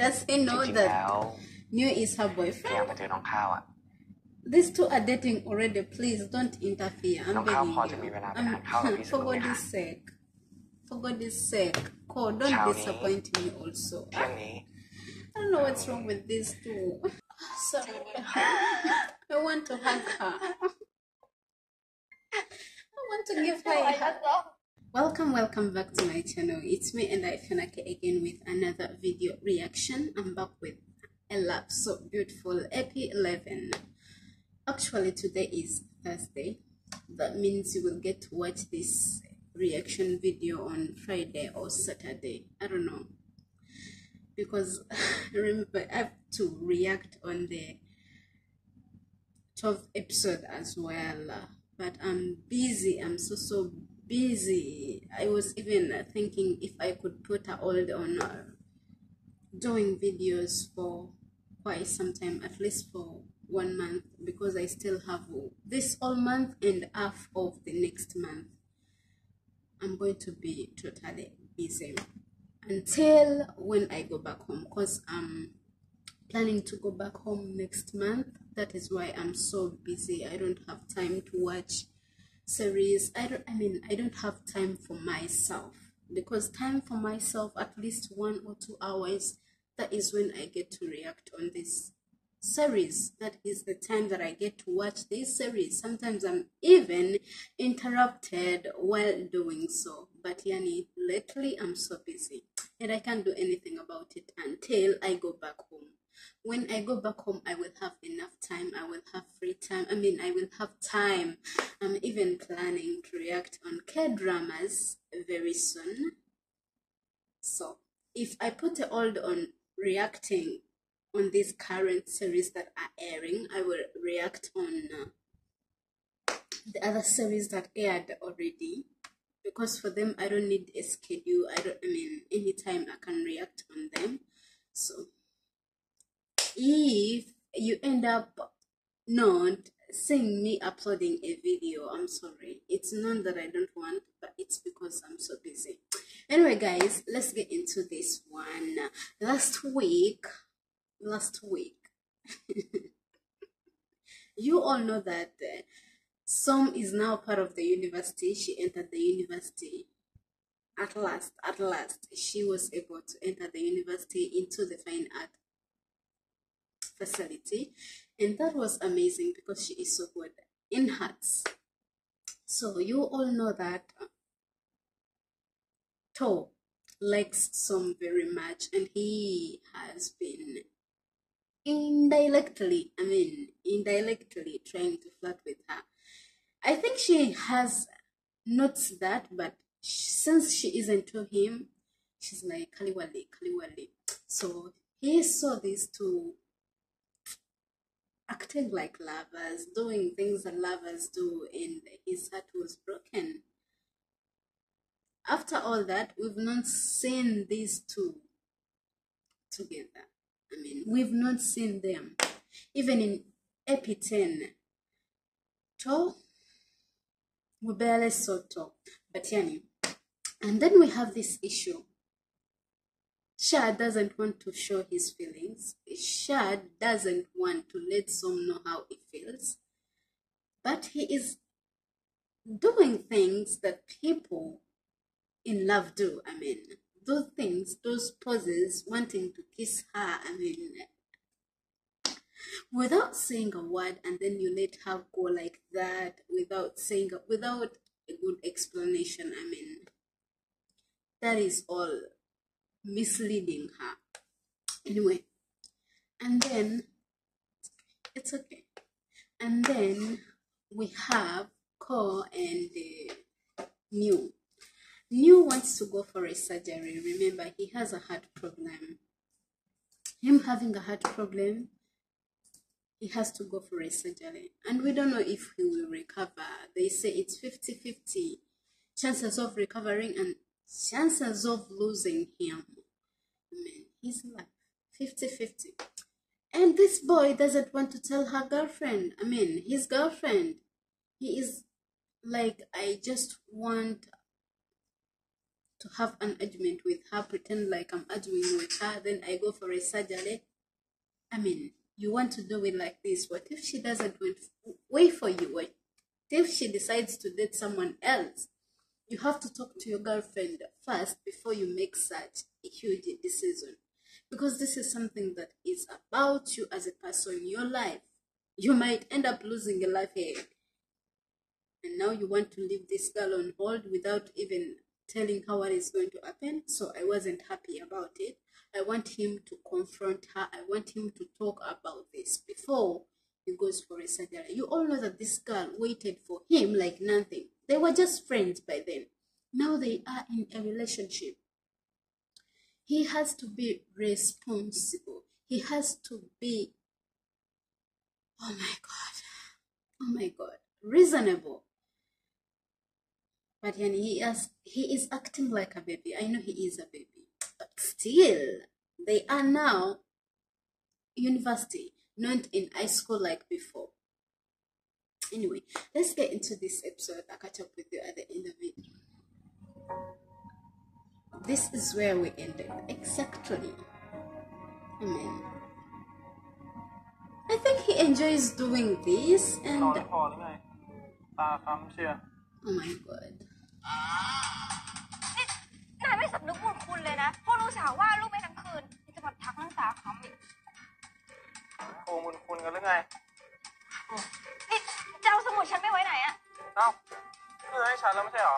Does he จ know ริงๆ แล้ว that New is her ที่อยาก boyfriend? มาเจอน้องข้าวอ่ะ These two are dating already. Please don't interfere. I'm น้องข้าว begging พอจะมี you. เวลาไป I'm, ทานข้าวกับพี่ส for นุกไหม God's คะ sake. For God's sake. Cole, don't Shall we? disappoint me also. เที่ยงนี้ I don't know what's wrong with these two. Sorry. I want to hug her. I want to give her a hug. Welcome, welcome back to my channel. It's me and I FyonahK again with another video reaction. I'm back with a love so beautiful EP11. Actually, today is Thursday. That means you will get to watch this reaction video on Friday or Saturday. I don't know. Because remember, I have to react on the 12th episode as well. But I'm busy. I'm so, so busy. I was even thinking if I could put a hold on uh, doing videos for quite some time, at least for one month, because I still have this whole month and half of the next month. I'm going to be totally busy until when I go back home because I'm planning to go back home next month. That is why I'm so busy. I don't have time to watch series. I don't I mean I don't have time for myself because time for myself at least one or two hours that is when I get to react on this series. That is the time that I get to watch this series. Sometimes I'm even interrupted while doing so. But yani lately I'm so busy and I can't do anything about it until I go back home. When I go back home, I will have enough time. I will have free time. I mean, I will have time. I'm even planning to react on K dramas very soon. So, if I put a hold on reacting on these current series that are airing, I will react on uh, the other series that aired already because for them I don't need a schedule. I don't. I mean, anytime I can react on them. So if you end up not seeing me uploading a video, I'm sorry. It's not that I don't want, but it's because I'm so busy. Anyway, guys, let's get into this one. Last week, last week, you all know that uh, Som is now part of the university. She entered the university. At last, at last, she was able to enter the university into the fine art facility and that was amazing because she is so good in hearts. So you all know that uh, To likes Som very much and he has been indirectly I mean indirectly trying to flirt with her. I think she has noticed that but since she isn't to him she's like Kaliwali Kaliwali. So he saw these two acting like lovers, doing things that lovers do, and his heart was broken. After all that, we've not seen these two together. I mean, we've not seen them. Even in Epi 10, To, we barely saw To. But yani, and then we have this issue. Shad doesn't want to show his feelings. Shad doesn't want to let Som know how he feels. But he is doing things that people in love do. I mean, those things, those poses, wanting to kiss her. I mean, without saying a word, and then you let her go like that without saying, without a good explanation. I mean, that is all misleading her. Anyway, and then it's okay. And then we have Ko and uh, New. New wants to go for a surgery. Remember, he has a heart problem. Him having a heart problem, he has to go for a surgery. And we don't know if he will recover. They say it's 50 50 chances of recovering and chances of losing him. Man, he's like 50 50. And this boy doesn't want to tell her girlfriend. I mean, his girlfriend. He is like, I just want to have an argument with her, pretend like I'm arguing with her, then I go for a surgery. I mean, you want to do it like this. What if she doesn't wait for you? What if she decides to date someone else? you have to talk to your girlfriend first before you make such a huge decision. Because this is something that is about you as a person in your life. You might end up losing a life here. And now you want to leave this girl on hold without even telling her what is going to happen. So i wasn't happy about it. I want him to confront her. I want him to talk about this before he goes for a surgery you all know that this girl waited for him like nothing. They were just friends by then. Now they are in a relationship. He has to be responsible. He has to be, oh my God, oh my God, reasonable. But yani, he, has, he is acting like a baby. I know he is a baby. But still, they are now university, not in high school like before. Anyway, let's get into this episode. I'll catch up with you at the end of it. This is where we ended. Exactly. Amen. I think he enjoys doing this and. Oh my god. นายไม่สำนึกบุญคุณเลยนะเพราะรู้สาวว่าลูกไปทั้งคืนนี่จะมาทักน้องสาวคำอีกโกงบุญคุณกันหรือไง ฉันไม่ไว้ไหนอะเอ้าคือให้ฉันแล้วไม่ใช่เหรอ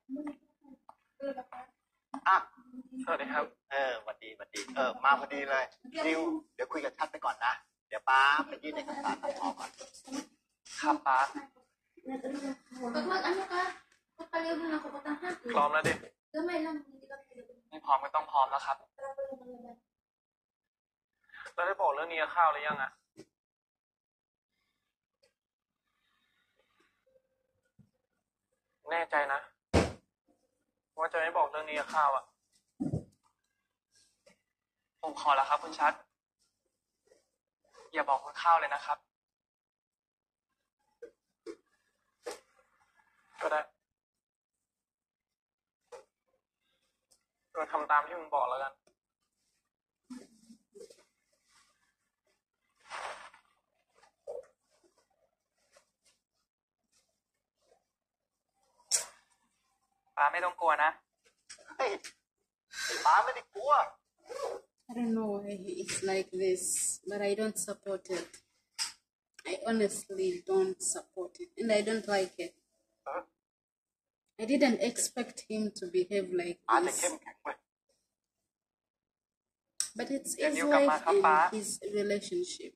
น่ใจนะ ว่าจะไม่บอกเรื่องนี้กับข้าวอะผมขอแล้วครับ คุณชัด อย่าบอกคุณข้าวเลยนะครับ ก็ได้เราทำตามที่มึงบอกแล้วกัน ป้าไม่ต้องกลัวนะ เฮ้ยป้าไม่ได้กลัว I don't know why it's like this, but I don't support it. I honestly don't support it, and I don't like it. Huh? I didn't expect him to behave like ป้าจะ this, เข้มแข็งเว้ย but it's Can his you come life back up, Pa? and his relationship.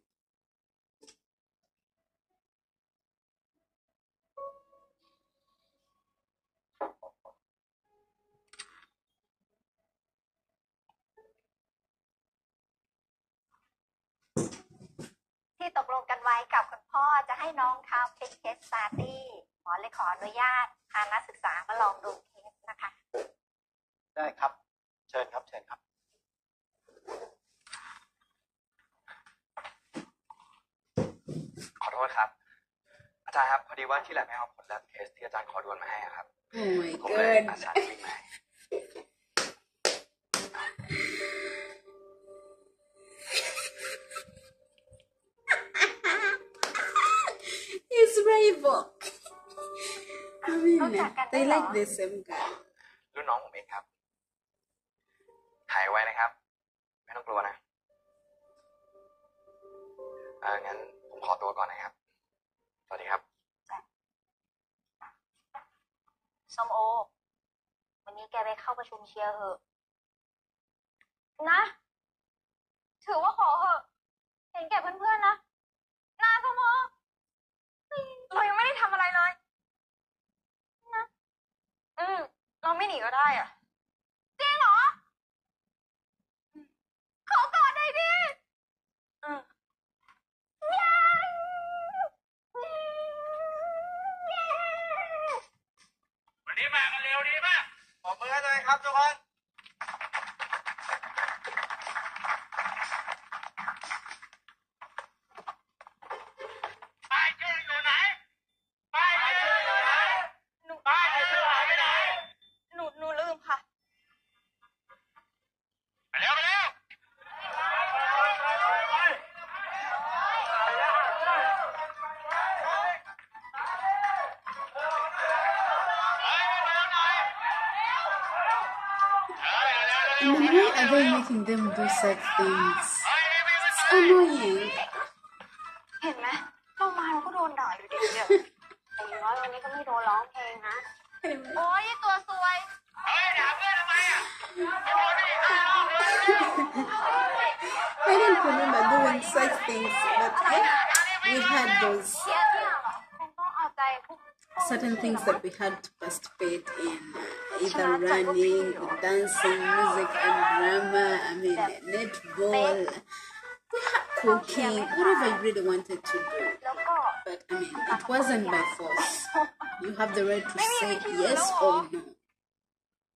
ลงกันไว้กับคุณพ่อจะให้น้องเขาเป็นเคสสตาร์ตี้หมอเลยขออนุญาตพานักศึกษามาลองดูเคสนะคะ ได้ครับ เชิญครับ เชิญครับ ขอโทษครับ อาจารย์ครับ พอดีว่าที่แลบไม่เอาผลแลบเทสที่อาจารย์ขอด่วนมาให้อะครับ Oh my ผมเลย god. อาสาวิ่งมา I mean, Okay, okay, they like okay. the same guy. รุ่นน้องผมเองครับหายไว้นะครับ ไม่ต้องกลัวนะเอองั้นผมขอตัวก่อนนะครับ สวัสดีครับ ส้มโอ วันนี้แกไปเข้าประชุมเชียร์เหอะนะ making them do such things? It's annoying. เห็นไหมเรามาเราก็โดนด่าอยู่ดีเดียวแต่อย่างน้อยวันนี้ก็ไม่โดนร้องเพลงนะ โอ้ยตัวสวย เฮ้ยด่าเพื่อนทำไมอ่ะไอ้บอลนี่ตายรอบเลย I don't remember doing such things, but yeah, we had those เชียร์เนี่ยเหรอคงต้องเอาใจทุก certain things that we had to participate in, uh, either running, dancing, music and drama, I mean, netball, cooking, whatever you really wanted to do. But I mean, it wasn't by force. You have the right to say yes or no.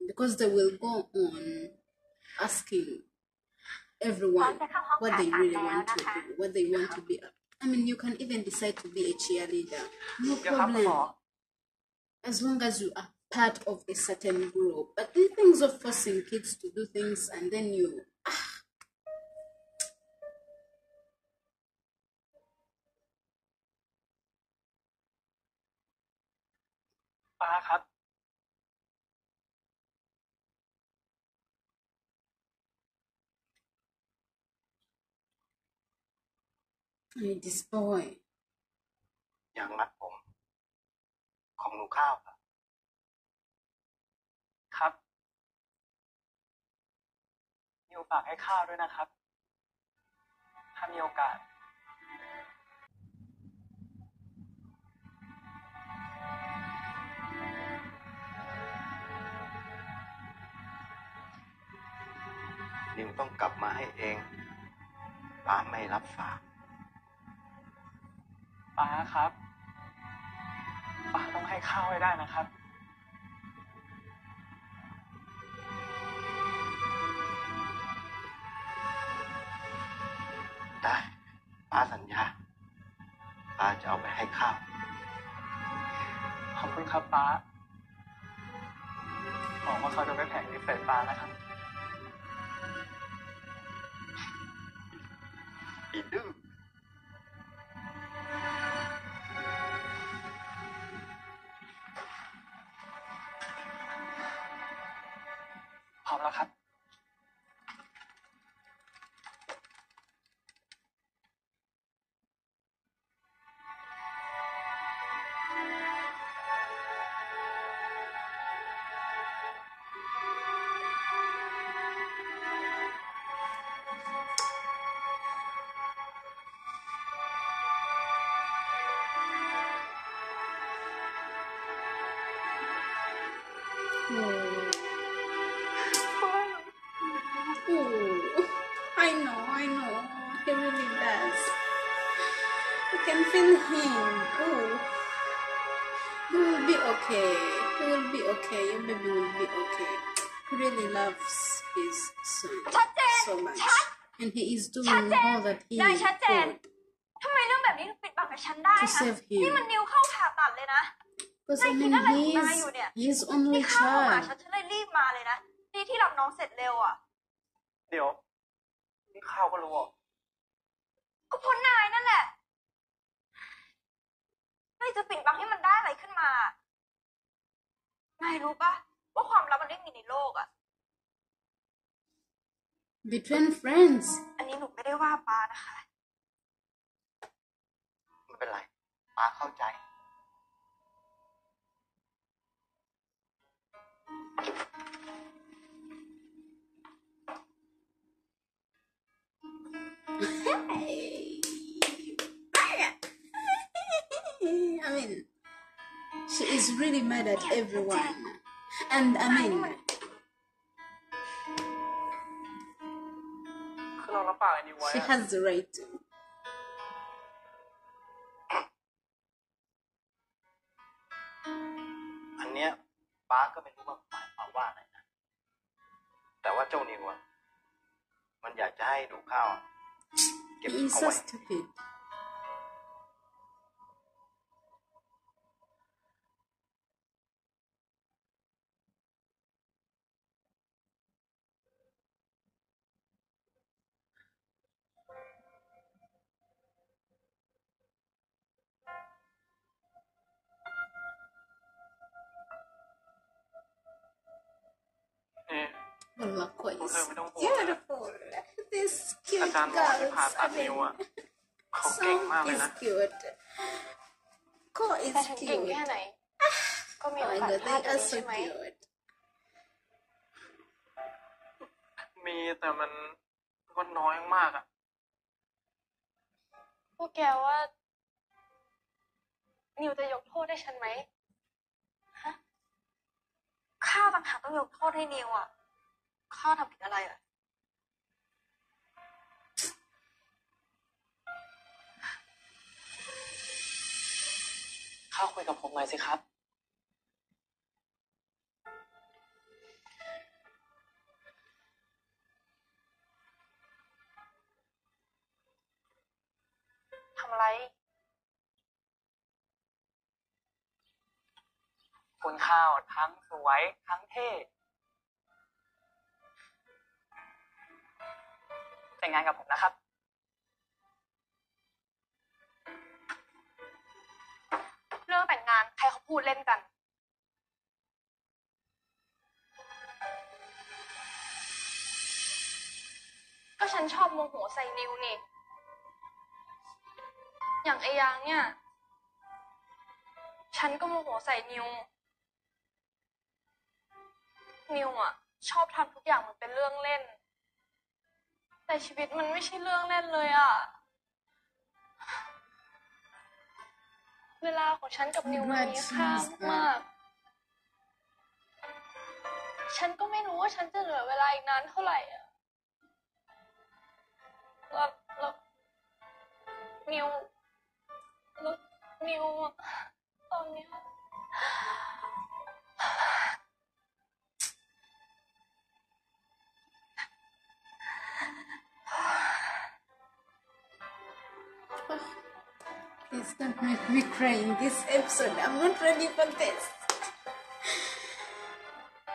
Because they will go on asking everyone what they really want to do, what they want to be. I mean, you can even decide to be a cheerleader. No problem. As long as you are part of a certain group. But the things of forcing kids to do things and then you ป้าครับ I mean, this boy. อย่างนัดผม ของหนูข้าวครับ ครับ ฝากให้ข้าวด้วยนะครับ ถ้ามีโอกาส นิวต้องกลับมาให้เองป้าไม่รับฝากป้าครับป้าต้องให้ข้าวให้ได้นะครับ ได้ป้าสัญญาป้าจะเอาไปให้ข้าวขอบคุณครับป้าหวังว่าเขาจะไม่แผลงนิสัยป้านะครับอีดื้อ loves his son ชัดเจน so much. ชัด And he is doing ชัดเจน all that he ได้ชัดเจน could ทำไมเรื่องแบบนี้ถึงปิดบังกับฉันได้ to คะ save him. นี่มันนิวเข้าผ่าตัดเลยนะ Because I Like, mean, you know, like, he Mayu is there. his นี่ only เข้ามาหา child. ฉันฉันเลยรีบมาเลยนะดีที่รับน้องเสร็จเร็วอะ เดี๋ยว นี่ข้าวก็รู้เหรอก็เพราะนายนั่นแหละนายจะปิดบังให้มันได้อะไรขึ้นมานายรู้ปะว่าความลับมันไม่มีในโลกอะ Between friends. อันนี้หนูไม่ได้ว่าปานะคะ ไม่เป็นไร ป้าเข้าใจ Hey. I mean, she is really mad at everyone. And I mean, คือเรารับปากไอ้นิวไว้ she อะ has the right to. อันเนี้ยป้าก็ไม่รู้ว่าหมายความว่าอะไรนะ แต่ว่าเจ้านิวอะมันอยากจะให้หนูข้าวอะเก็บ He is เอา so ไว้ stupid. Wallah, Ko is Okay, we don't want beautiful. This cute อาจารย์หมอที่ girls. ผ่าตั I ดนิ้ว mean, อะเขาเก่งมาก Song เลย is นะ cute. Ko is แต่ถึงเก่ง cute. แค่ไหน ก็มี Oh โอ my กาส god, พลาด they ตรง are นี้ so ใช่ไหม cute. มีแต่มันก็น้อยมากอะพวกแกว่า นิวจะยกโทษให้ฉันไหมฮะข้าวต่างหากต้องยกโทษให้นิวอะ ข้าวทำผิดอะไรอะข้าวคุยกับผมหน่อยสิครับ ทำอะไร คุณข้าวทั้งสวยทั้งเท่ แต่งงานกับผมนะครับ เรื่องแต่งงานใครเขาพูดเล่นกัน ก็ฉันชอบโมโหใส่นิวนี่ อย่างไอ้ยางเนี่ย ฉันก็โมโหใส่นิว นิวอะ ชอบทำทุกอย่างมันเป็นเรื่องเล่น แต่ชีวิตมันไม่ใช่เรื่องเล่นเลยอะเวลาของฉันกับนิวมันมีค่ามากๆฉันก็ไม่รู้ว่าฉันจะเหลือเวลาอีกนานเท่าไหร่อะแล้วแล้วนิวแล้วนิวอะตอนเนี้ย Please don't make me cry in this episode. I'm not ready for this.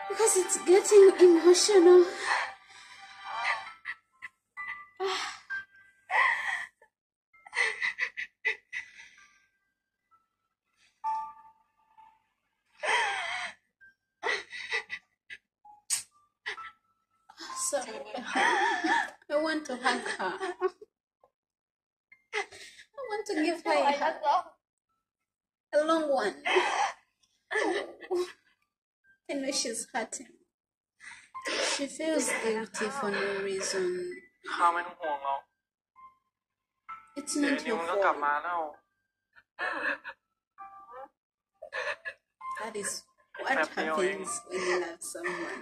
Because it's getting emotional. for no reason. ข้าวไม่ต้องห่วงหรอก It's เดี๋ยว not นิว your มันก็กลับ fault. มาแล้ว That is what Happy happens when you love someone.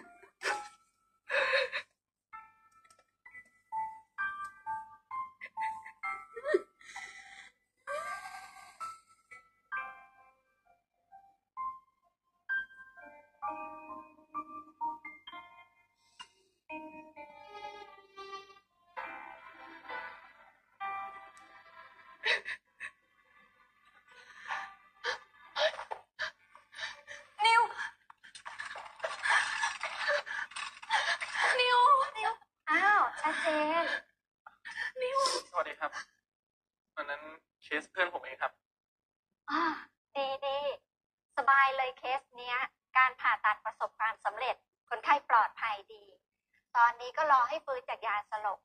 สลบ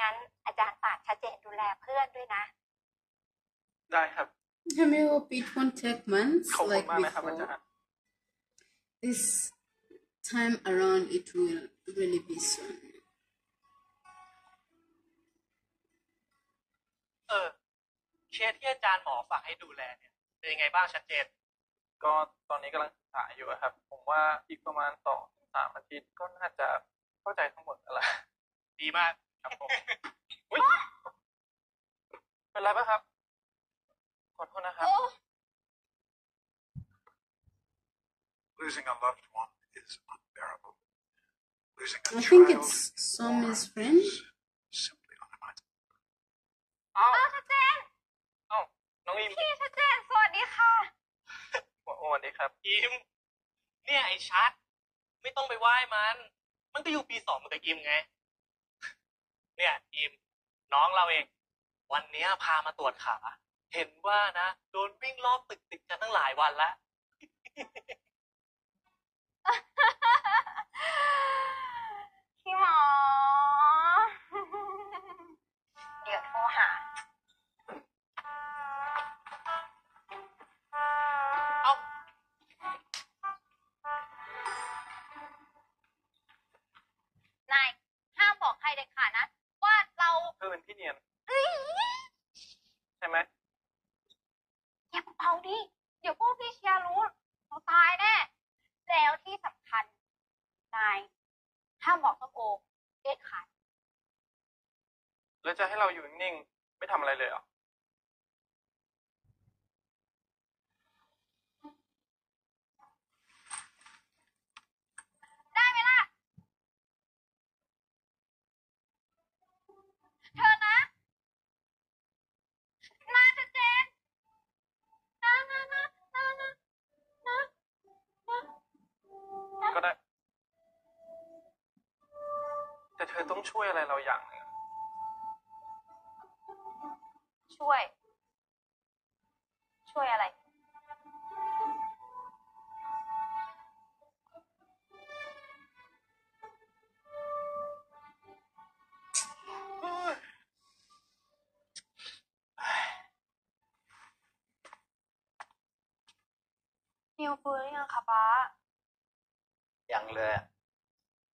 งั้นอาจารย์ฝากชัดเจนดูแลเพื่อนด้วยนะ ได้ครับ I may hope it won't take months ขอบคุณ like มากนะครับอา before. จารย์ This time around, it will really be soon. เออเคสที่อาจารย์หมอฝากให้ดูแลเนี่ยเป็นยังไงบ้างชัดเจน ก็ตอนนี้กำลังศึกษาอยู่อะครับ ผมว่าอีกประมาณสองถึงสามอาทิตย์ก็น่าจะเข้าใจทั้งหมดแล้วล่ะ ดีมากครับผมอุ๊ยเป็นไรปะครับ ขอโทษนะครับ Losing a loved one is unbearable. Losing a I child think it's is Somi's friend. simply unimaginable. เอ้าอ้าวชัดเจนเอ้าน้องอิมพี่ชัดเจนสวัสดีค่ะสวัสดีครับ อิม เนี่ยไอ้ชัด ไม่ต้องไปไหว้มัน มันก็อยู่ปีสองเหมือนกับอิมไง เนี่ยอิมน้องเราเอง วันนี้พามาตรวจขา เห็นว่านะโดนวิ่งรอบตึกติดกันตั้งหลายวันแล้ว พี่หมอ ช่วยอะไรเราอย่างหนึงอะช่วย ช่วยอะไร นิวฟื้นหรือยังคะป้า ยังเลยอะ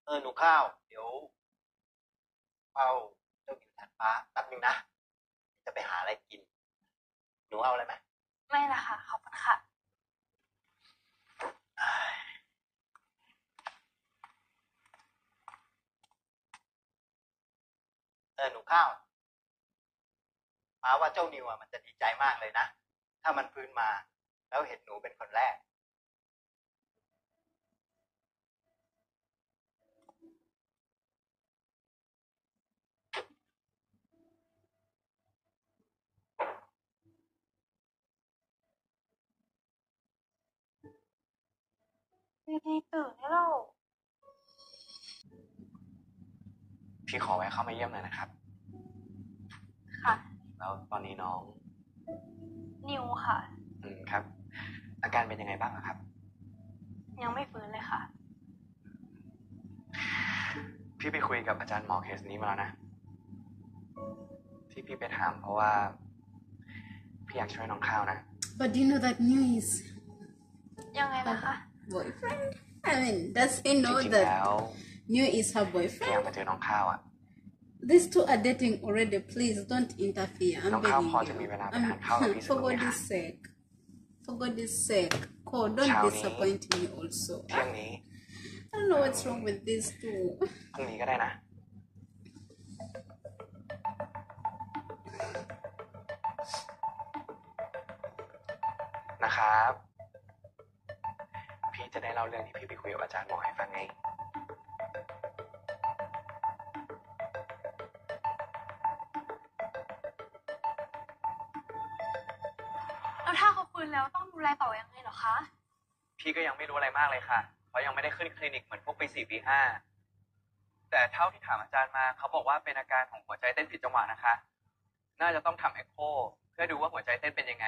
เออ หนูข้าว เดี๋ยวเฝ้าเจ้าอยู่แทนป้าแป๊บ นึงนะ จะไปหาอะไรกิน หนูเอาอะไรไหมไม่ละค่ะ ขอบคุณค่ะ เออ หนูข้าวป้าว่าเจ้านิวอะมันจะดีใจมากเลยนะ ถ้ามันฟื้นมา แล้วเห็นหนูเป็นคนแรก ดีๆตื่นให้เราพี่ขอแวะเข้ามาเยี่ยมหน่อยนะครับ ค่ะ แล้วตอนนี้น้อง นิวค่ะ อืมครับ อาการเป็นยังไงบ้างอะครับ ยังไม่ฟื้นเลยค่ะ พี่ไปคุยกับอาจารย์หมอเคสนี้มาแล้วนะ ที่พี่ไปถามเพราะว่า พี่อยากช่วยน้องข้าวนะ But do you know that New is ยังไงนะคะ boyfriend? I mean, does he จ know ริงๆ that แล้ว New is her พี่อยาก boyfriend? มาเจอน้องข้าวอะ These two are dating already. Please don't interfere. I'm น้องข้าว begging พอจะมี you. เวลาไป I'm- ทานข้าวกับพี่สัก for มื้อไหมคะ God's sake. For God's sake. Cole, don't เช้านี้ disappoint me also. เที่ยงนี้ I don't know what's wrong with these two. พรุ่งนี้ก็ได้นะ นะครับ พี่ จะได้เล่าเรื่องที่พี่ไปคุยกับอาจารย์หมอให้ฟังไงแล้วถ้าเขาฟื้นแล้วต้องดูแลต่อยังไงเหรอคะ พี่ก็ยังไม่รู้อะไรมากเลยค่ะ เพราะยังไม่ได้ขึ้นคลินิกเหมือนพวกปีสี่ปีห้า แต่เท่าที่ถามอาจารย์มา เขาบอกว่าเป็นอาการของหัวใจเต้นผิดจังหวะนะคะ น่าจะต้องทำเอ็กโคเพื่อดูว่าหัวใจเต้นเป็นยังไง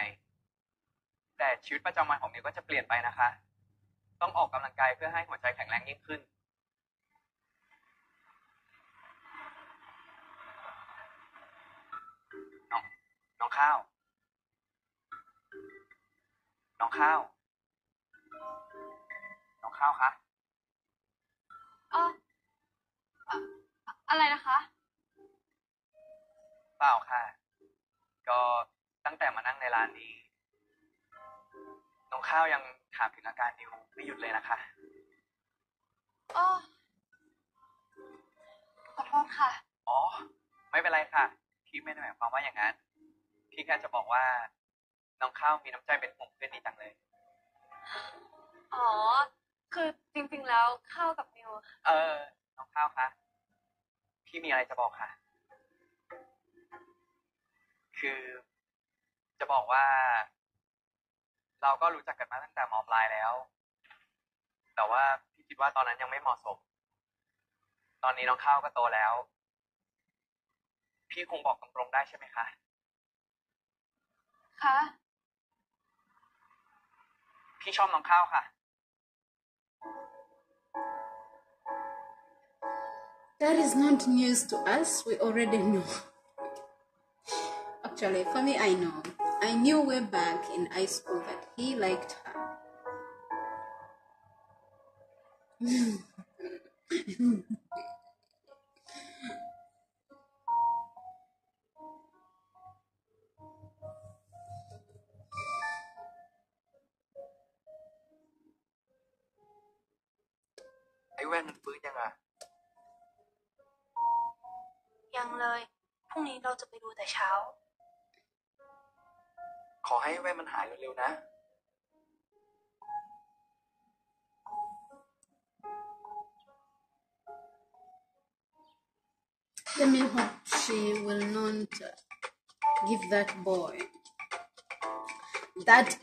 แต่ชีวิตประจำวันของนิวก็จะเปลี่ยนไปนะคะ ต้องออกกำลังกายเพื่อให้หัวใจแข็งแรงยิ่งขึ้น น้อง น้องข้าว น้องข้าว น้องข้าวคะเออเอ่ออะไรนะคะ เปล่าค่ะ ก็ตั้งแต่มานั่งในร้านนี้ น้องข้าวยังถามถึงอาการนิวไม่หยุดเลยนะคะเออขอโทษค่ะ อ๋อ ไม่เป็นไรค่ะ พี่ไม่ได้หมายความว่าอย่างนั้น พี่แค่จะบอกว่า น้องข้าวมีน้ำใจเป็นห่วงเพื่อนดีจังเลย อ๋อ คือจริงๆแล้วเข้ากับนิว เออ น้องข้าวคะพี่มีอะไรจะบอกค่ะ คือจะบอกว่า เราก็รู้จักกันมาตั้งแต่มปลายแล้ว แต่ว่าพี่คิดว่าตอนนั้นยังไม่เหมาะสม ตอนนี้น้องข้าวก็โตแล้ว พี่คงบอกตรงๆได้ใช่ไหมคะคะพี่ชอบน้องข้าวค่ะ That is not news to us. We already know. Actually, for me, I know. I knew way back in high school that he liked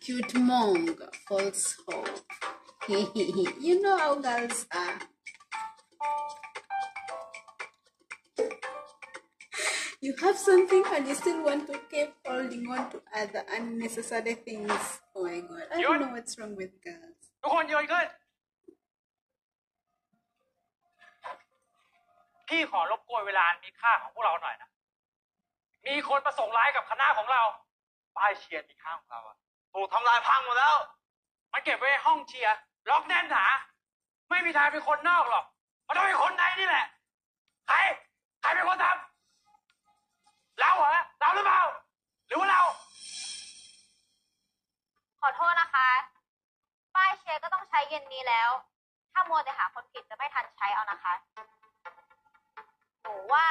cute monk false hope. you know how girls are. You have something and you still want to keep holding on to other unnecessary things. Oh my god. I don't know what's wrong with girls. ทุกคนยืนขึ้นพี่ขอรบกวนเวลาอันมีค่าของพวกเราหน่อยนะ มีคนประสงค์ร้ายกับคณะของเรา ป้ายเชียร์มีค่าของเราอะ ถูกทำลายพังหมดแล้ว มันเก็บไว้ในห้องเชียร์ล็อกแน่นหนาไม่มีทางเป็นคนนอกหรอก มันต้องเป็นคนในนี่แหละ ใคร ใครเป็นคนทำเราเหรอ เราหรือเปล่า หรือว่าเรา ขอโทษนะคะ ป้ายเชียร์ก็ต้องใช้เย็นนี้แล้ว ถ้ามัวแต่หาคนผิดจะไม่ทันใช้เอานะคะ หนูว่า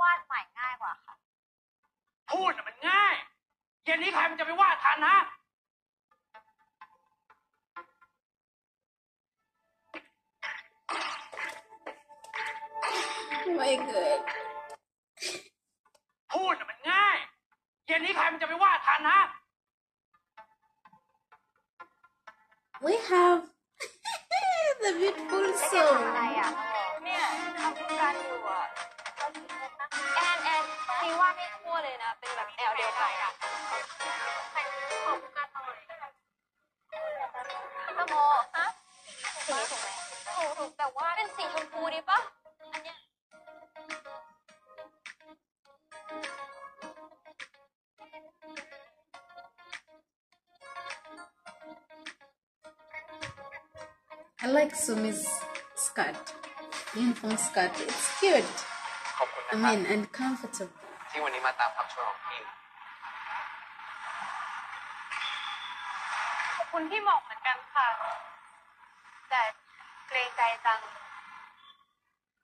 วาดใหม่ง่ายกว่าค่ะ พูดน่ะมันง่าย เย็นนี้ใครมันจะไปว่าทันนะ Oh my god. พูดน่ะมันง่าย เย็นนี้ใครมันจะไปว่าทันนะ We have the beautiful แล้วแกทำ song. อะไรอะ เนี่ยทำการอยู่อะแอนแอน พี่ว่าไม่ทั่วเลยนะ เป็นแบบแนวเดียวกันอ่ะขอบกันหน่อยนโมฮะสีนี้ถูกไหมถูกถูกแต่ว่าเป็นสีชมพูดีปะอันเนี้ย I like Sumi's skirt, uniform skirt. It's cute. ขอบคุณ I นะครับ mean, and comfortable. ที่วันนี้มาตามคำชวนของพี่ขอบคุณพี่หมอกเหมือนกันค่ะ แต่เกรงใจจัง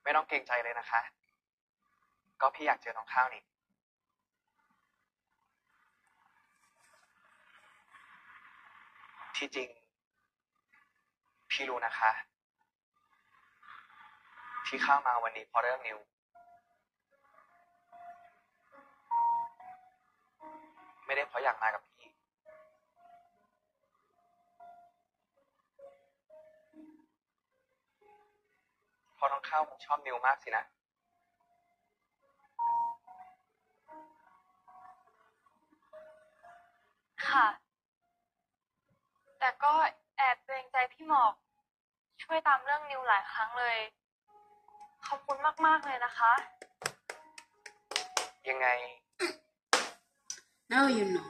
ไม่ต้องเกรงใจเลยนะคะ ก็พี่อยากเจอน้องข้าวนี่ที่จริง พี่รู้นะคะ ที่ข้าวมาวันนี้เพราะเรื่องนิว ไม่ได้เพราะอยากมากับพี่เพราะน้องข้าวคงชอบนิวมากสินะค่ะ แต่ก็แอบเกรงใจพี่หมอก ช่วยตามเรื่องนิวหลายครั้งเลย ขอบคุณมาก ๆ เลยนะคะ ยังไง Now you know.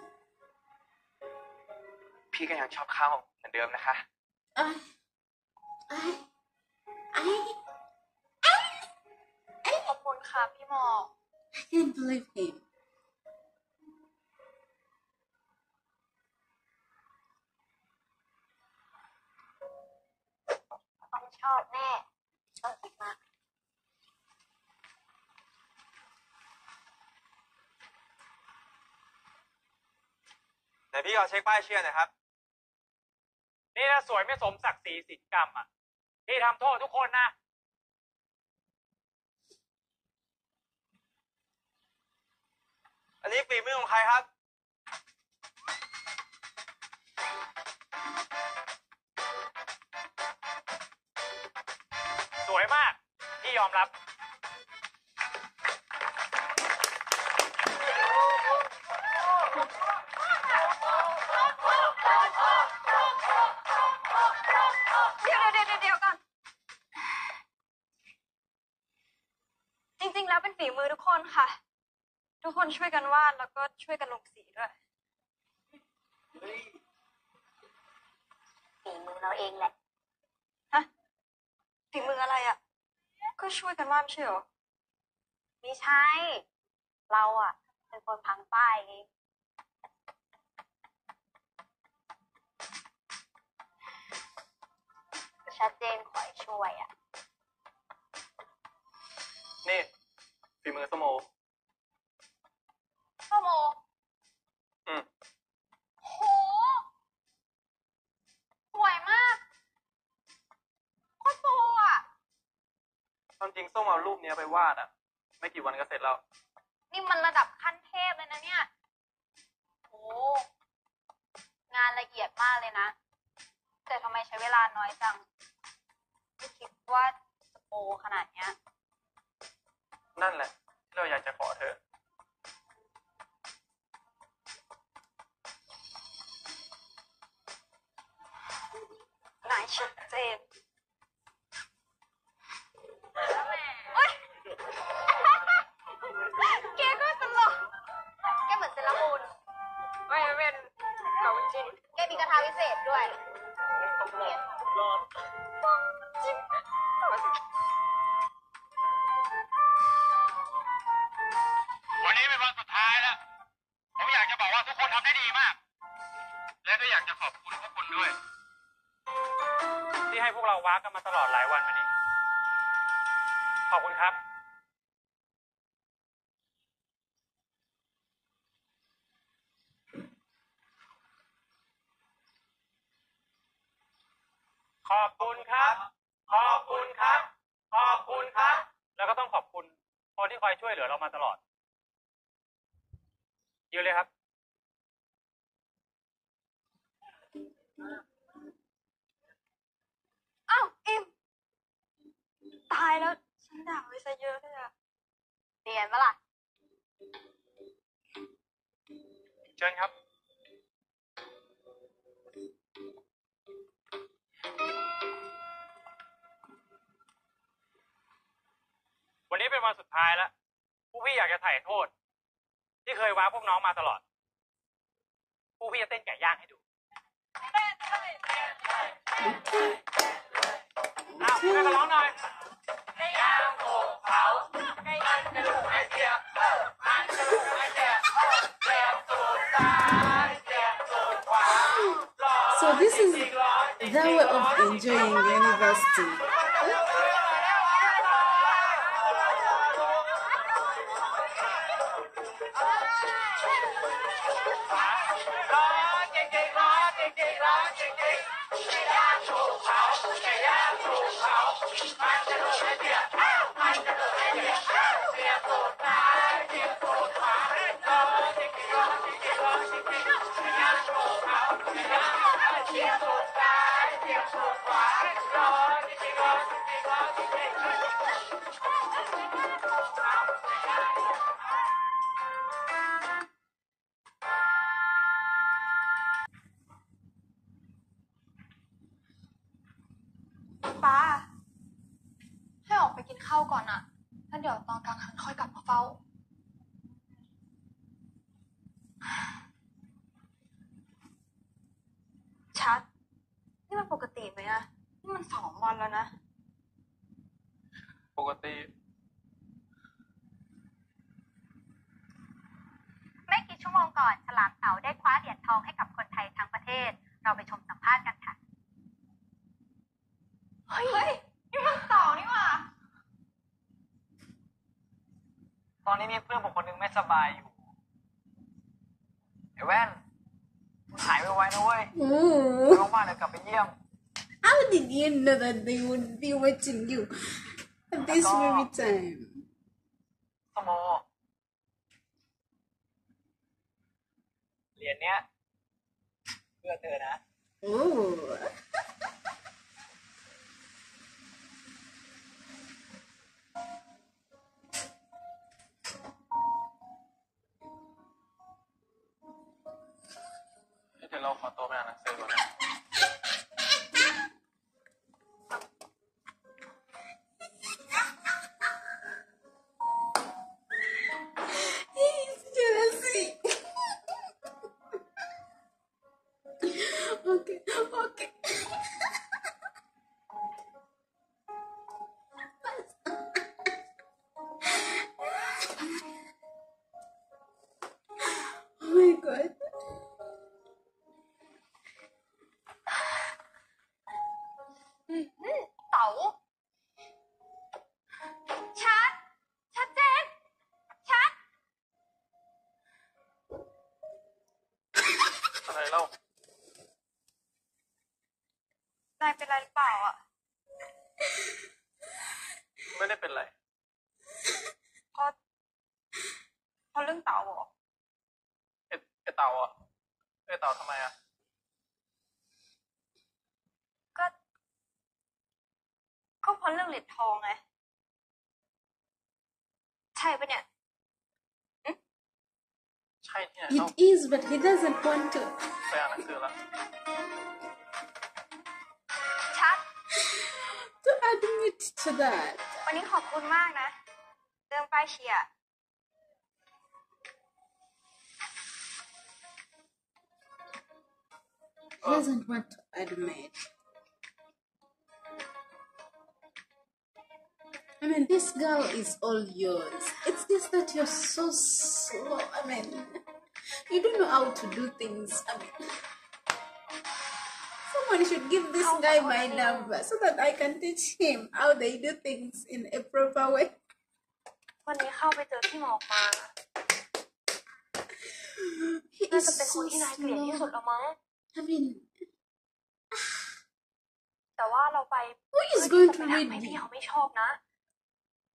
พี่ก็ยังชอบข้าวเหมือนเดิมนะคะ I, I, I, ขอบคุณค่ะพี่หมอก I can't believe him. ต้องชอบแน่ต้องคิดมา ไหนพี่เอาเช็คป้ายเชื่อหน่อยครับ นี่ถ้าสวยไม่สมศักดิ์ศรีสิทธิกรรมอะพี่ทำโทษทุกคนนะ อันนี้ฝีมือของใครครับ สวยมาก พี่ยอมรับ คนค่ะ ทุกคนช่วยกันวาดแล้วก็ช่วยกันลงสีด้วยฝีมือเราเองแหละ ฮะฝีมืออะไรอะ ก็ช่วยกันวาดไม่ใช่เหรอไม่ใช่ เราอะ เป็นคนพังป้ายเองชัดเจนขอให้ช่วยอะ นี่ ฝีมือสโมพ่อโมอืมโหสวยมากโคตรโปรอะ ความจริงส้มเอารูปเนี้ยไปวาดอะ ไม่กี่วันก็เสร็จแล้ว นี่มันระดับขั้นเทพเลยนะเนี่ย โห งานละเอียดมากเลยนะ แต่ทำไมใช้เวลาน้อยจัง ไม่คิดว่าจะโปรขนาดเนี้ย นั่นแหละ ที่เราอยากจะขอเธอนายชัดเจนโอ๊ยแกก็ตลกแกเหมือนเซรามูนไม่เป็นเก่าจริงแกมีกระทาวิเศษด้วยเนี่ยจริง ท้ายแล้ว ผมอยากจะบอกว่าทุกคนทำได้ดีมาก และก็อยากจะขอบคุณพวกคุณด้วย ที่ให้พวกเราว้ากันมาตลอดหลายวันมานี้ ขอบคุณครับ ขอบคุณครับ ขอบคุณครับ ขอบคุณครับ แล้วก็ต้องขอบคุณคนที่คอยช่วยเหลือเรามาตลอด ยืนเลยครับอ้าวอิมตายแล้ว ฉันด่าไว้ซะเยอะเลยอะเปลี่ยนปะล่ะ เชิญครับ วันนี้เป็นวันสุดท้ายแล้วผู้พี่อยากจะถ่ายโทษ ที่เคยว้าพวกน้องมาตลอดผู้พี่จะเต้นไก่ย่างให้ดูเอ้าวช่วยกันร้องหน่อยไก่ย่างโขกเผาไก่ย่างกระดูกไอเสียมันกระดูกไอเสียเสียบสูดซ้ายเสียบสูดขวา So this is that way of enjoying university. Be watching you at this very time? สโมเหรียญเนี้ยเพื่อเธอนะ Oh. เดี๋ยวเราขอตัวไปอ่านหนังสือก่อนนะ but he doesn't want to ไปอ่านหนังสือละ ชัด to admit to that. วันนี้ขอบคุณมากนะ เรื่องป้ายเชียร์ He doesn't want to admit. I mean, this girl is all yours. It's just that you're so slow. I mean, You don't know how to do things. I mean, someone should give this how guy my number so that I can teach him how they do things in a proper way. He is so slow. I mean, who is going to read you?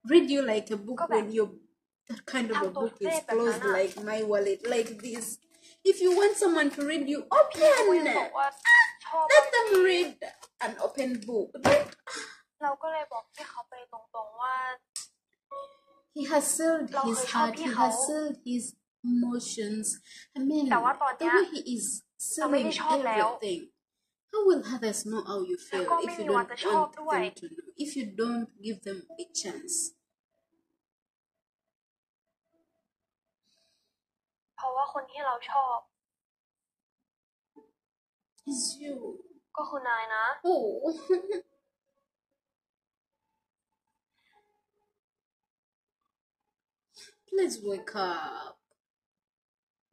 Read you like a book when you're that kind of a book is closed like my wallet, like this. If you want someone to read you, open. Let them read an open book. He has sealed his heart. He has sealed his emotions. I mean, the way he is selling everything. How will others know how you feel if you don't want them to know? If you don't give them a chance. ราะว่าคนที่เราชอบ is you ก็คือนายนะ oh please wake up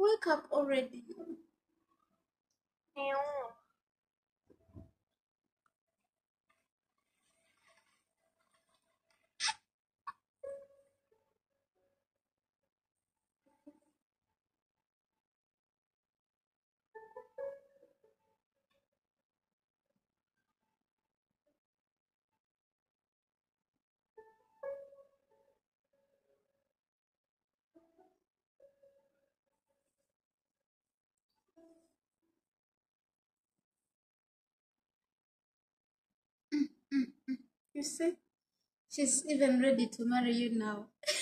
wake up already นิว You see, she's even ready to marry you now.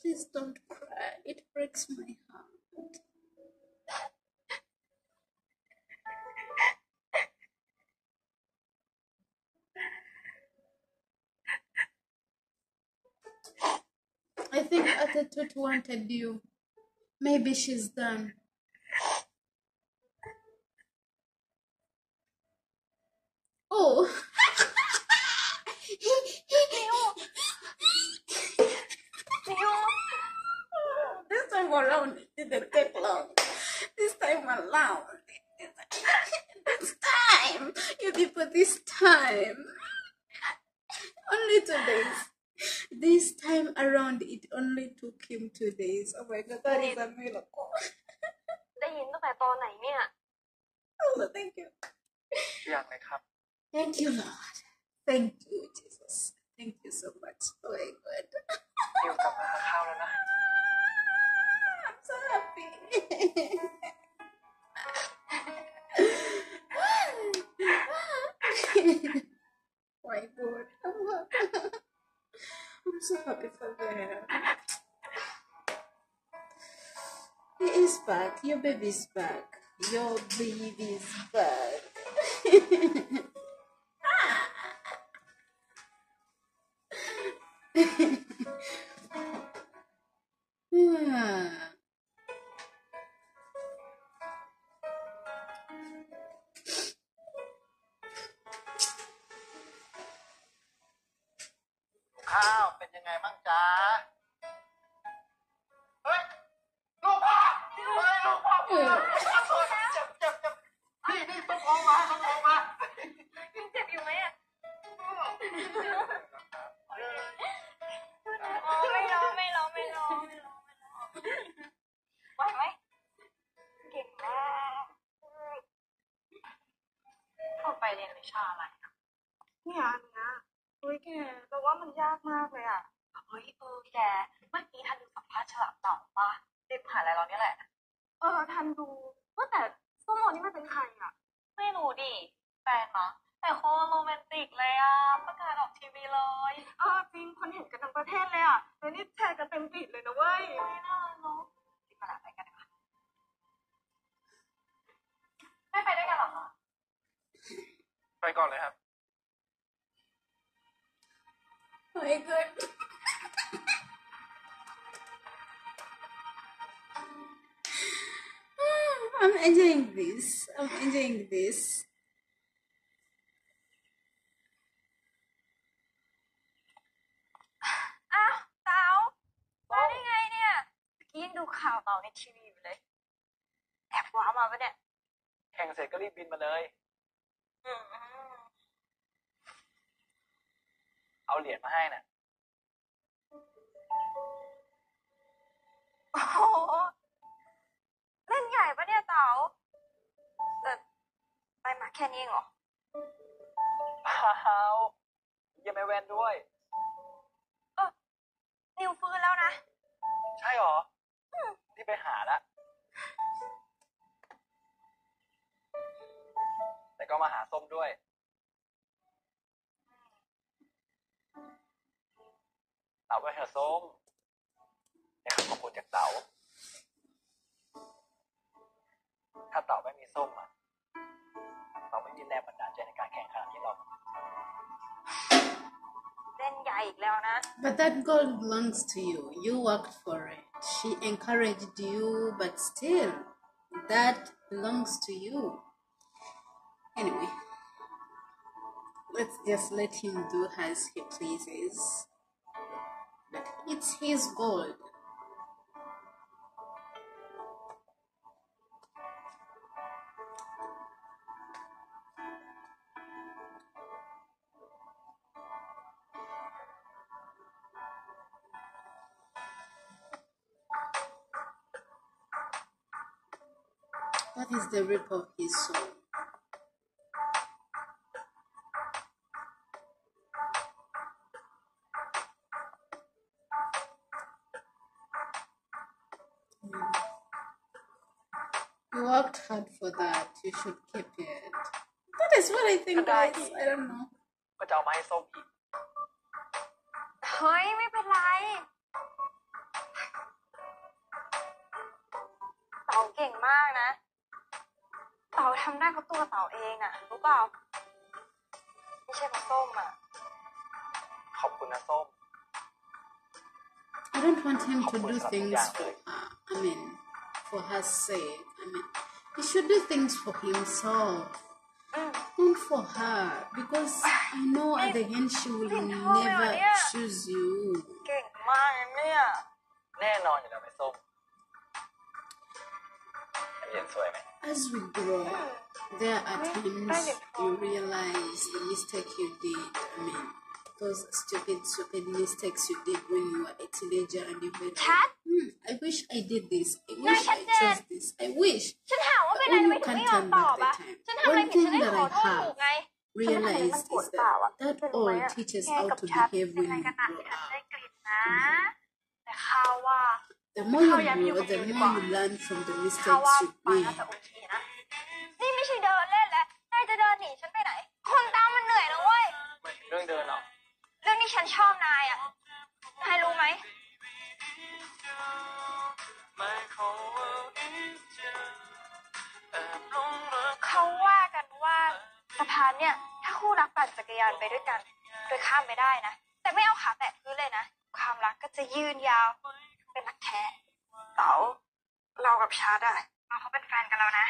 Please don't cry. It breaks my heart. I think Atatut wanted you. Maybe she's done. Oh. around it didn't take long. This time around. This time. You people, this time. Only two days. This time around, it only took him two days. Oh my god, that is a miracle. ได้ยินตั้งแต่ตอนไหนเนี่ย Oh, thank you. อย่างเลยครับ Thank you, Lord. Thank you, Jesus. Thank you so much. Oh my god. นิวกลับมาหาข้าวแล้วนะ so happy. god. I'm so happy for them. He is back. Your baby's back. Your baby's back. Ah. ข้าวเป็นยังไงบ้างจ๊ะ เฮ้ย ลูกพ่อเฮ้ยลูกพ่อเจ็บเจ็บเจ็บนี่นี่ต้องออกมาต้องออกมายังเจ็บอยู่ไหมอะไม่ร้องไม่ร้องไม่ร้องไม่ร้องไม่ร้องไหวไหมเก่งมากเข้าไปเรียนวิชาอะไรอะเนี่ยอันเนี้ยเฮ้ยแกแต่ว่ามันยากมากเลยอะ เฮ้ยเออแกเมื่อกี้ทันดูสัมภาษณ์ฉลามเต่าปะเด็กมหาลัยเราเนี่ยแหละ เออทันดูว่าแต่ส้มโอนี่มันเป็นใครอะ ไม่รู้ดิแฟนมั้งแต่โคตรโรแมนติกเลยอะประกาศออกทีวีเลยเออจริงคนเห็นกันทั้งประเทศเลยอะแล้วนี่แชร์กันเต็มฟีดเลยนะเว้ยไม่น่าเนาะรีบมาแล้วไปกันดีกว่าไม่ไปด้วยกันหรอคะไปก่อนเลยครับ Oh my god. I'm enjoying this. I'm enjoying this. อ้าวเต๋ามาได้ไงเนี่ยเมื่อกี้ยังดูข่าวเต๋าในทีวีอยู่เลยแอบว้ามาปะเนี่ย แข่งเสร็จก็รีบบินมาเลย อืม เอาเหรียญมาให้น่ะโอ้โหเต๋าแต่ไปมาแค่นี้เองเหรอเปล่ายังไม่แวนด้วยนิวฟื้นแล้วนะ ใช่หรอที่ไปหาละ แต่ก็มาหาส้มด้วย เต๋าก็เธอะส้มในคำขอบคุณจากเต๋า ถ้าเต๋าไม่มีส้มอ่ะ เต๋าไม่มีแรงบันดาลใจในการแข่งขันที่เรา เล่นใหญ่อีกแล้วนะ But that goal belongs to you. You worked for it. She encouraged you, but still, that belongs to you. Anyway, let's just let him do as he pleases. It's his gold. That is the rip of his soul? You should keep it. That is what I think, guys. I don't know. ก็จะเอามาให้ส้มอีกเฮ้ยไม่เป็นไรเต๋าเก่งมากนะ เต๋าทำได้เพราะตัวเต๋าเองน่ะรู้เปล่าไม่ใช่เพราะส้มอะขอบคุณนะส้ม I don't want him to do things for her. I mean, for her sake. I mean, he should do things for himself, อืม not for her. Because I know at the end she will never choose you. เก่งมากนะเนี่ย แน่นอนอยู่แล้วไหมส้มเรียนสวยไหม As we grow, there are times you realize the mistake you did. I mean, those stupid, stupid mistakes you did when you were a teenager and you were like, Cat? hmm, I wish I did this. I wish I chose this. I wish. ฉันถามว่าเป็นอะไรทำไมถึงไม่ยอมตอบอ่ะ ฉันทำอะไรผิดฉันได้ขอโทษถูกไง Realize is that that all teaches how to behave when you กระ grow ฉันได้ up. กลิ่นนะ แต่ข้าวว่า The more you grow, the more you learn from the ข้าวว่า mistakes you ปา made. น่าจะโอเคนะ นี่ไม่ใช่เดินเล่นแล้วนายจะเดินหนีฉันไปไหน คนตามมันเหนื่อยนะเว้ย เรื่องเดินเหรอ เรื่องที่ฉันชอบนายอะ นายรู้ไหม เขาว่ากันว่าสะพานเนี่ย ถ้าคู่รักปั่นจักรยานไปด้วยกัน โดยข้ามไม่ได้นะ แต่ไม่เอาขาแตะพื้นเลยนะ ความรักก็จะยืนยาว เป็นรักแท้เต๋าเรากับชาร์ดอะเราเขาเป็นแฟนกันแล้วนะ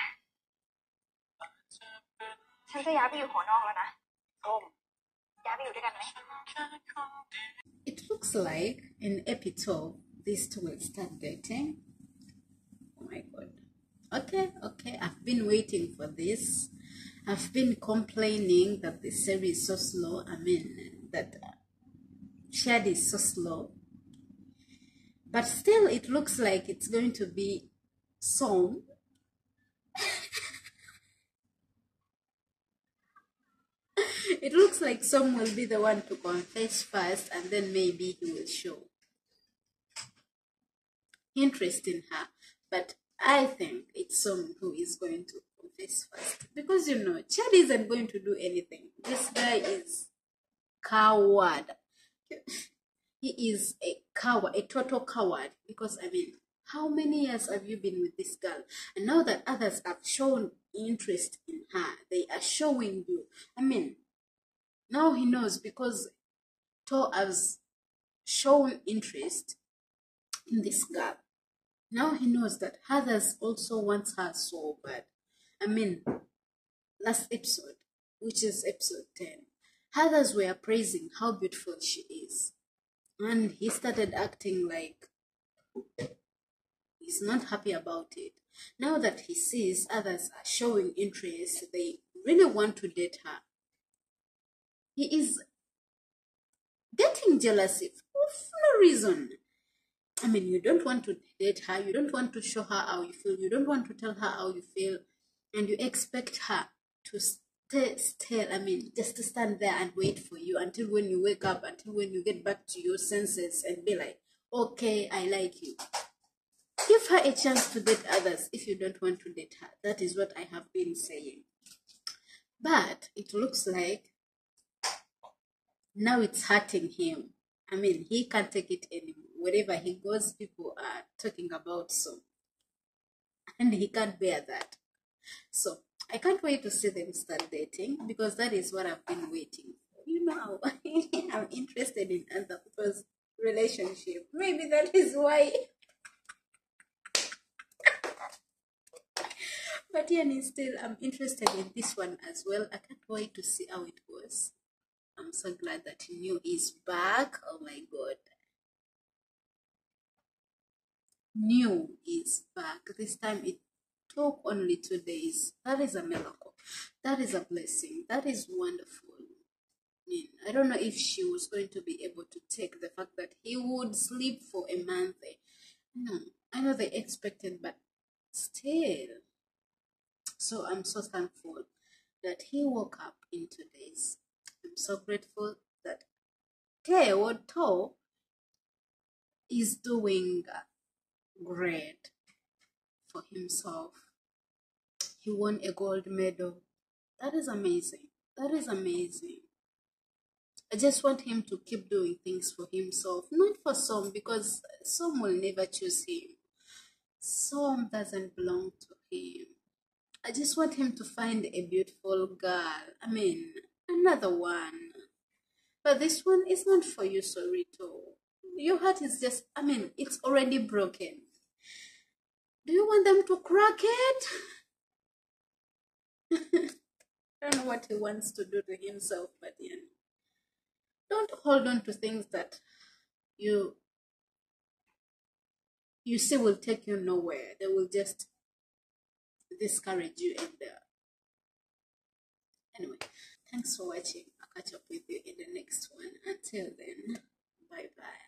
ฉันจะย้ายไปอยู่หัวนอกแล้วนะส้ม It looks like in episode these two will start dating. Oh my god. Okay, okay. I've been waiting for this. I've been complaining that the series is so slow. I mean, that Shed is so slow. But still, it looks like it's going to be soon. It looks like Som will be the one to confess first and then maybe he will show. Interest in her but i think it's Som who is going to confess first. Because you know chad isn't going to do anything. This guy is coward. He is a coward a total coward. Because i mean how many years have you been with this girl? And now that others have shown interest in her they are showing you. I mean now he knows because To has shown interest in this girl. Now he knows that others also want her so bad. I mean, last episode, which is episode 10, others were praising how beautiful she is. And he started acting like he's not happy about it. Now that he sees others are showing interest, they really want to date her. He is getting jealousy for no reason. I mean, you don't want to date her, you don't want to show her how you feel, you don't want to tell her how you feel, and you expect her to stay still. I mean, just to stand there and wait for you until when you wake up, until when you get back to your senses and be like, okay, I like you. Give her a chance to date others if you don't want to date her. That is what I have been saying. But it looks like now it's hurting him. I mean, he can't take it anymore. Wherever he goes, people are talking about so, and he can't bear that. So I can't wait to see them start dating because that is what I've been waiting for. You know, I'm interested in other people's relationship. Maybe that is why. but yeah, still, I'm interested in this one as well. I can't wait to see how it goes. I'm so glad that New is back. Oh my god. New is back. This time it took only two days. That is a miracle. That is a blessing. That is wonderful. I mean, I don't know if she was going to be able to take the fact that he would sleep for a month. No, I know they expected, but still. So I'm so thankful that he woke up in two days. I'm so grateful that Teo To is doing great for himself. He won a gold medal. That is amazing. That is amazing. I just want him to keep doing things for himself, not for Som, because Som will never choose him. Som doesn't belong to him. I just want him to find a beautiful girl. I mean, another one. But this one is not for you, Sorito. Your heart is just, I mean, it's already broken. Do you want them to crack it? I don't know what he wants to do to himself, but yeah. Don't hold on to things that you you see will take you nowhere. They will just discourage you and uh, anyway thanks for watching. I'll catch up with you in the next one. Until then bye bye